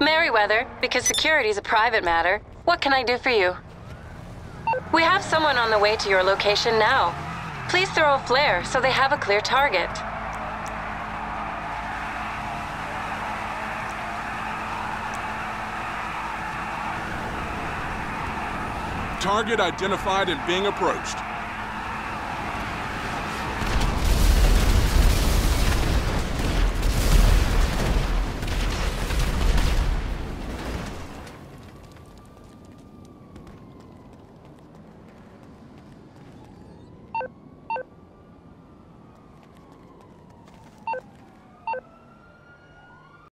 Merryweather, because security is a private matter, what can I do for you? We have someone on the way to your location now. Please throw a flare so they have a clear target. Target identified and being approached.